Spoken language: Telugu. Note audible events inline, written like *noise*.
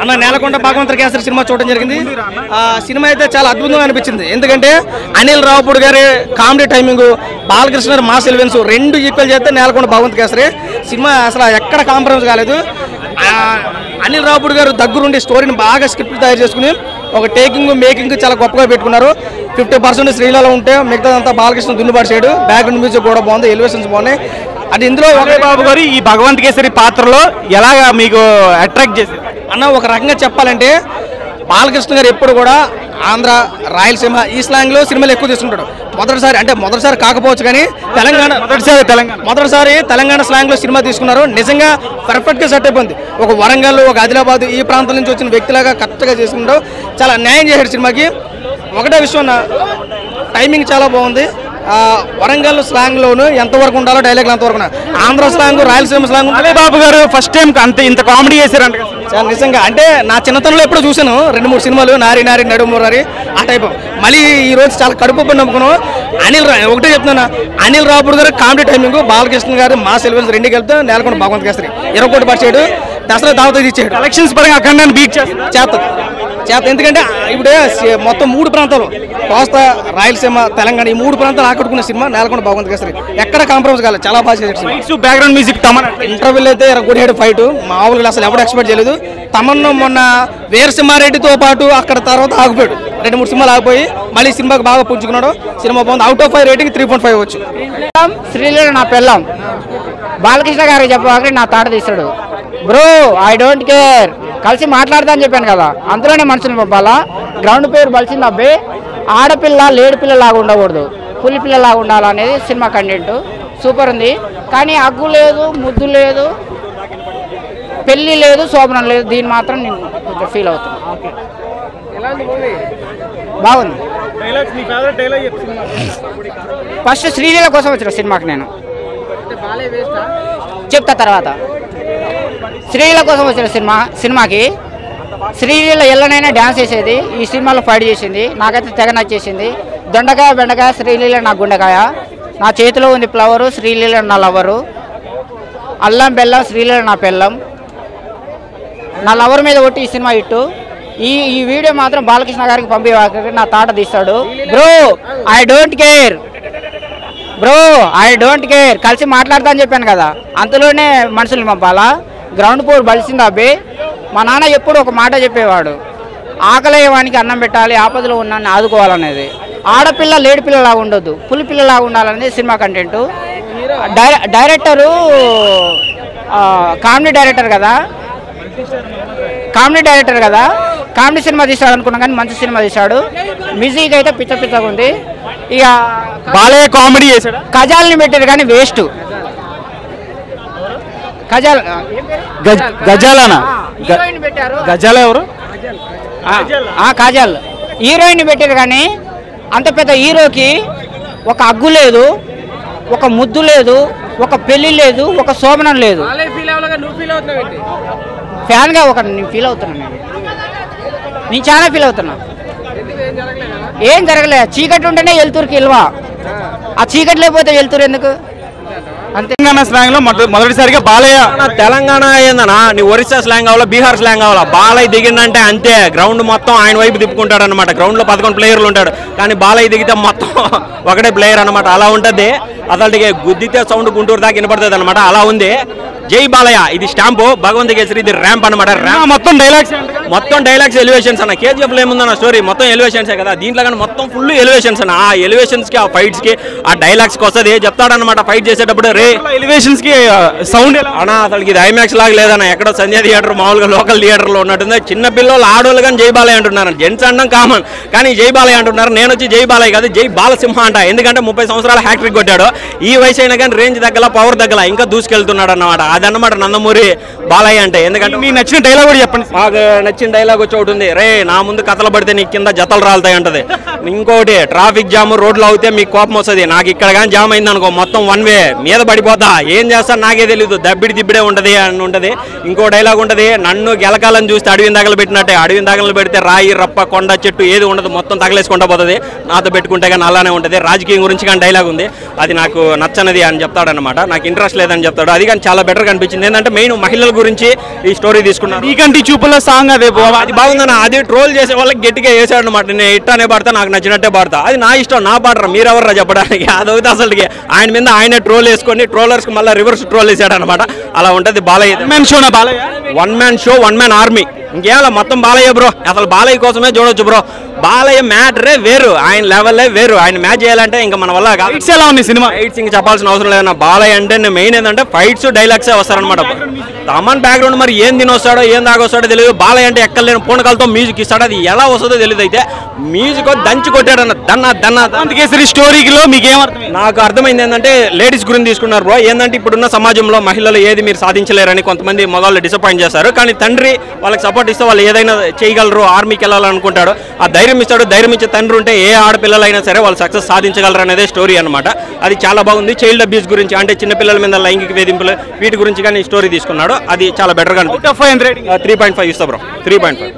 అన్న నేలకొండ భాగవంతర కేసరి సినిమా చూడడం జరిగింది. ఆ సినిమా అయితే చాలా అద్భుతంగా అనిపించింది. ఎందుకంటే అనిల్ రావుపూడి గారి comedy timing Balakrishna mass elevations రెండు ఈక్వల్ చేస్తే నేలకొండ భాగవంత కేసరి సినిమా అసలు ఎక్కడ కాంప్రమైజ్ కాలేదు. అనిల్ రావుపూడి గారు దగ్గరుండి స్టోరీని బాగా స్క్రిప్ట్ తయారు చేసుకుని ఒక టేకింగ్ మేకింగ్ చాలా గొప్పగా పెట్టుకున్నారు. ఫిఫ్టీ పర్సెంట్ శ్రీలలో ఉంటే మిగతాదంతా బాలకృష్ణ దున్నుబాటు చేయడు. బ్యాక్గ్రౌండ్ మ్యూజిక్ కూడా బాగుంది ఎలివేషన్స్ బాగున్నాయి. అది ఇందులో ఒకే బాబు గారు ఈ భగవంత్ కేసరి పాత్రలో ఎలాగా మీకు అట్రాక్ట్ చేశారు? అన్న ఒక రకంగా చెప్పాలంటే బాలకృష్ణ గారు ఎప్పుడు కూడా ఆంధ్ర రాయలసీమ ఈ స్లాంగ్లో సినిమాలు ఎక్కువ తీసుకుంటాడు. మొదటిసారి అంటే మొదటిసారి కాకపోవచ్చు కానీ తెలంగాణ మొదటిసారి తెలంగాణ. మొదటిసారి తెలంగాణ స్లాంగ్లో సినిమా తీసుకున్నారు. నిజంగా పర్ఫెక్ట్గా సెట్ అయిపోయింది. ఒక వరంగల్ ఒక ఆదిలాబాద్ ఈ ప్రాంతం నుంచి వచ్చిన వ్యక్తిలాగా కరెక్ట్గా చేసుకుంటూ చాలా న్యాయం చేశాడు సినిమాకి. ఒకటే విషయం నా టైమింగ్ చాలా బాగుంది. వరంగల్ స్లాంగ్ లోను ఎంతవరకు ఉండాలో డైలాగ్ ఎంతవరకు. ఆంధ్ర స్లాంగ్ రాయలసీమ స్లాంగ్ అదే బాబు గారు ఫస్ట్ టైం అంత ఇంత కామెడీ చేశారంట చాలా నిజంగా. అంటే నా చిన్నతనంలో ఎప్పుడో చూశాను. రెండు మూడు సినిమాలు నారి నారి నడుమురారి ఆ టైప్. మళ్ళీ ఈ రోజు చాలా కడుపు పని నమ్ముకున్నాం. అనిల్ రా ఒకటే చెప్తున్నా. అనిల్ రాపుడు గారు కామెడీ టైమింగ్ బాలకృష్ణ గారు మా సెల్వెన్స్ రెండు కలిపితే నేలకొండ భగవంత్ కేసరి. ఇరవై కోటి పరిచాడు దసరా దావత ఇచ్చాడు కలెక్షన్స్ పరంగా అక్కడ బీట్ చేస్తుంది చేత ఎందుకంటే ఇప్పుడు మొత్తం మూడు ప్రాంతాలు కోస్తా రాయలసీమ తెలంగాణ ఈ మూడు ప్రాంతాలు ఆకట్టుకున్న సినిమా నేలకొండ భగవంత్ కేసరి ఎక్కడ కాంప్రమైజ్ కాలేదు చాలా బాగా బ్యాక్గ్రౌండ్ మ్యూజిక్ తమన్ ఇంటర్వ్యూలు అయితే కొడిహేడు ఫైట్ మామూలుగా అసలు ఎవరు ఎక్స్పెక్ట్ చేయలేదు. తమన్ను మొన్న వీరసింహారెడ్డితో పాటు అక్కడ తర్వాత ఆగిపోయాడు. రెండు మూడు సినిమాలు ఆగిపోయి మళ్ళీ సినిమాకి బాగా పుంజుకున్నాడు. సినిమా బాగుంది. Out of five rating three point five వచ్చు శ్రీలీల నా పెళ్ళం. బాలకృష్ణ గారికి చెప్పగానే నా తాట తీస్తాడు బ్రో ఐ డోంట్ కేర్ కలిసి మాట్లాడతా అని చెప్పాను కదా. అందులోనే మనుషులు పంపాలా గ్రౌండ్ పేరు బలిసింది అబ్బాయి ఆడపిల్ల లేడి పిల్లలాగా ఉండకూడదు. పులి పిల్లలాగా ఉండాలనేది సినిమా కంటెంట్ సూపర్ ఉంది. కానీ అగ్గు లేదు ముద్దు లేదు పెళ్ళి లేదు శోభనం లేదు. దీన్ని మాత్రం నేను కొంచెం ఫీల్ అవుతున్నా. బాగుంది. ఫస్ట్ శ్రీలీల కోసం వచ్చిన సినిమాకి నేను. చెప్తా తర్వాత. స్త్రీల కోసం వచ్చిన సినిమా సినిమాకి శ్రీలీల ఎల్లనైనా డ్యాన్స్ చేసేది ఈ సినిమాలో ఫైట్ చేసింది. నాకైతే తెగ నచ్చేసింది. దొండకాయ బెండకాయ శ్రీలీల నా గుండెకాయ. నా చేతిలో ఉంది ఫ్లవరు శ్రీలీల నా లవరు అల్లం బెల్లం శ్రీలీల నా పెళ్ళం నా లవర్ మీద కొట్టి ఈ సినిమా ఇట్టు ఈ ఈ వీడియో మాత్రం బాలకృష్ణ గారికి పంపి నా తాట తీస్తాడు. Bro I don't care bro I don't care కలిసి మాట్లాడతా అని చెప్పాను కదా. అంతలోనే మనుషుల్ని పంపాలా? గ్రౌండ్ పోర్ బలిసింది అబ్బి. మా నాన్న ఎప్పుడు ఒక మాట చెప్పేవాడు. ఆకలేయవానికి అన్నం పెట్టాలి ఆపదలో ఉన్నాన్ని ఆదుకోవాలనేది. ఆడపిల్ల లేడి పిల్లలాగా ఉండొద్దు పులి పిల్లలాగా ఉండాలనేది సినిమా కంటెంట్ డైర- డైరెక్టరు కామెడీ డైరెక్టర్ కదా? కామెడీ డైరెక్టర్ కదా? కామెడీ సినిమా తీసాడు అనుకున్నాం కానీ మంచి సినిమా తీశాడు. మ్యూజిక్ అయితే పిచ్చ పిచ్చగా ఉంది. ఇక బాలయ్య కామెడీ చేశాడా? కజాల్ని పెట్టారు కానీ వేస్ట్. కజాల్ గజ్ గజాలనా? గ- హీరోయిన్ పెట్టారు. గజాల ఎవరు? కాజల్. హీరోయిన్ పెట్టారు కానీ అంత పెద్ద హీరోకి ఒక అగ్గు లేదు ఒక ముద్దు లేదు ఒక పెళ్ళి లేదు ఒక శోభనం లేదు. ఫ్యాన్గా ఒక నేను ఫీల్ అవుతున్నా నేను. నేను చాలా ఫీల్ అవుతున్నా. ఏం జరగలేదు? చీకటి ఉంటేనే వెళ్తూరుకి ఇల్వా. ఆ. చీకటి లేకపోతే వెళ్తూరు ఎందుకు? తెలంగాణ స్లాంగ్లో మొదటిసారిగా బాలయ్య. తెలంగాణ ఏందనా నీ ఒరిస్సా స్లాంగ్ అవ్వాలా బీహార్ స్లాంగ్ అవ్వాలా బాలయ్య దిగిందంటే అంతే. గ్రౌండ్ మొత్తం ఆయన వైపు తిప్పుకుంటాడు అనమాట గ్రౌండ్లో పదకొండు ప్లేయర్లు ఉంటాడు. కానీ బాలయ్య దిగితే మొత్తం *laughs* ఒకటే ప్లేయర్ అనమాట అలా ఉంటది. అసలు గుద్దితే సౌండ్ గుంటూరు దాకా వినపడుతుంది అనమాట అలా ఉంది. జై బాలయ్య ఇది స్టాంపు. భగవంత్ కేసరి ఇది ర్యాంప్ అనమాట ర్యాంప్ మొత్తం డైలాగ్స్. మొత్తం డైలాగ్స్ ఎలివేషన్స్ అన్న. కేజీఎఫ్లో ఏముందన్న స్టోరీ? మొత్తం ఎలివేషన్సే కదా. దీంట్లో కానీ మొత్తం ఫుల్ ఎలివేషన్స్ అన్న. ఆ ఎలివేషన్స్కి ఆ ఫైట్స్కి ఆ డైలాగ్స్కి వస్తుంది. చెప్తాడనమాట ఫైట్ చేసేటప్పుడు. రే ఎలివేషన్స్కి సౌండ్ అన్నా అసలు ఇది ఐమాక్స్ లాగా లేదన్న. ఎక్కడో సంధ్య థియేటర్ మామూలుగా లోకల్ థియేటర్లో ఉన్నట్టుంది. చిన్న పిల్లలు ఆడోళ్ళు కానీ జై బాలయ్య అంటున్నారు. జెంట్స్ అనడం కామన్. కానీ జై బాలయ్య అంటున్నారు. నేను వచ్చి జై బాలయ్య కాదు జై బాలసింహ అంట. ఎందుకంటే ముప్పై సంవత్సరాల హ్యాట్రిక్ కొట్టాడు. ఈ వయసు అయినా కానీ రేంజ్ తగ్గల పవర్ తగ్గల ఇంకా దూసుకెళ్తున్నాడు అన్నమాట. అదన్నమాట నందమూరి బాలయ్య అంటే. ఎందుకంటే మీకు నచ్చిన డైలాగ్ కూడా చెప్పండి. మాకు నచ్చిన డైలాగ్ వచ్చి ఒకటి ఉంది. రే నా ముందు కథలు పడితే నీ కింద జతలు రాలుతాయి అంటది ఇంకోటి ట్రాఫిక్ జామ్ రోడ్లు అవుతే మీకు కోపం వస్తుంది. నాకు ఇక్కడ కానీ జామ్ అయింది అనుకో మొత్తం వన్ వే మీద పడిపోతా. ఏం చేస్తాను నాకే తెలియదు దబ్బిడి దిబ్బిడే ఉంటది అని ఉంటది. ఇంకో డైలాగ్ ఉంటది నన్ను గెలకాలని చూస్తే అడవిని తగలు పెట్టినట్టే. అడవిని తగలు పెడితే రాయి రప్ప కొండ చెట్టు ఏది ఉండదు. మొత్తం తగలేసుకుంటా పోతుంది. నాతో పెట్టుకుంటే కానీ అలానే ఉంటది. రాజకీయం గురించి కానీ డైలాగ్ ఉంది. అది నాకు నచ్చనిది అని చెప్తాడనమాట నాకు ఇంట్రెస్ట్ లేదని చెప్తాడు. అది కానీ చాలా బెటర్ కనిపించింది ఏంటంటే మెయిన్ మహిళల గురించి ఈ స్టోరీ తీసుకున్నాను నీకంటి చూపుల సాంగ్ అదే అది బాగుందన్న. అది ట్రోల్ చేసే వాళ్ళకి గట్టిగా వేసాడు అనమాట నేను ఇట్టానే పాడతా నాకు నచ్చినట్టే పాడతా. అది నా ఇష్టం నా పాడరా మీరెవర్రా చెప్పడానికి? *laughs* అదవుతే అసలుకి. ఆయన మీద ఆయనే ట్రోల్ వేసుకొని ట్రోలర్స్కి మళ్ళీ రివర్స్ ట్రోల్ వేసాడు అనమాట అలా ఉంటది Balayya. Man షోనా Balayya? One man show one man army ఇంకేలా మొత్తం బాలయ్య బ్రో అసలు బాలయ్య కోసమే చూడొచ్చు బ్రో బాలయ్య మ్యాటరే వేరు ఆయన లెవెల్లే వేరు. ఆయన మ్యాచ్ చేయాలంటే ఇంకా మన వల్ల ఎలా ఉంది సినిమా? ఫైట్స్ ఇంకా చెప్పాల్సిన అవసరం లేదన్న బాలయ్య అంటే మెయిన్ ఏంటంటే ఫైట్స్ డైలాగ్సే వస్తారనమాట తమన్ బ్యాక్గ్రౌండ్ మరి ఏం తినొస్తాడో ఏం తాగొస్తాడో తెలియదు. బాలయ్య అంటే ఎక్కలేని పూనకాలతో మ్యూజిక్ ఇస్తాడు. అది ఎలా వస్తుందో తెలియదు అయితే. మ్యూజిక్ దంచి కొట్టాడన్న. దన్న దన్న దన్న. కేసరి స్టోరీలో మీకు ఏమర్థమైంది నాకు అర్థమైంది ఏంటంటే లేడీస్ గురించి తీసుకున్నారు బ్రో ఏంటంటే ఇప్పుడున్న సమాజంలో మహిళలు ఏది మీరు సాధించలేరని కొంతమంది మగవాళ్ళు డిసప్పాయింట్ చేస్తారు. కానీ తండ్రి వాళ్ళకి సపోర్ట్ ఇస్తే వాళ్ళు ఏదైనా చేయగలరు ఆర్మీకి వెళ్ళాలనుకుంటాడు. ఆ ధైర్యం ఇస్తాడు. ధైర్యం ఇచ్చే తండ్రి ఉంటే ఏ ఆడపిల్లలైనా సరే వాళ్ళు సక్సెస్ సాధించగలరు అనేదే స్టోరీ అనమాట అది చాలా బాగుంది. చైల్డ్ అబ్యూస్ గురించి అంటే చిన్నపిల్లల మీద లైంగిక వేధింపులు వీటి గురించి కానీ స్టోరీ తీసుకున్నాడు. అది చాలా బెటర్గా రేటింగ్ త్రీ పాయింట్ ఫైవ్ ఇస్తా బ్రో త్రీ పాయింట్ ఫైవ్